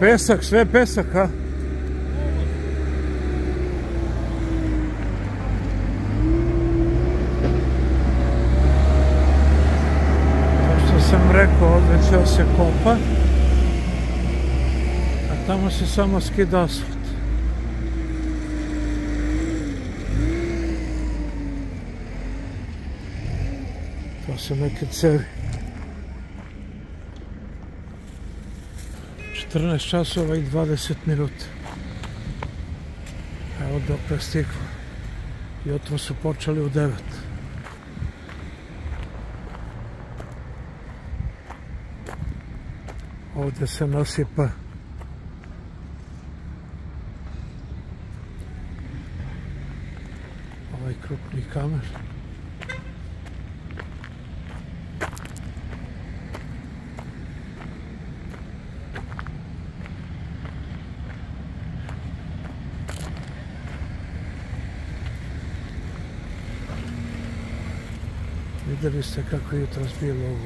Pesak, sve pesak, a? To što sam rekao, ovdje će se kopa. A tamo se samo skida asfalt. To su neke cevi. 14 časova i 20 minuta. Evo dok je stiglo. Jutro su počeli u 9. Ovdje se nasipa ovaj krupni kamer. Vidjeli ste kako je jutro bilo u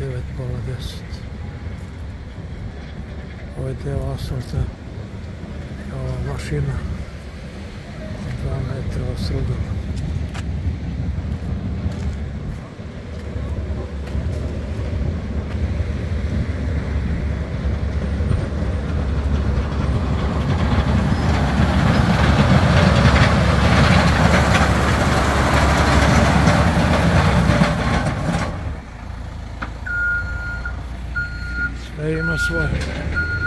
9 pola 10. Ovaj deo asfalta je ova mašina 2 metra od srugama. promise what?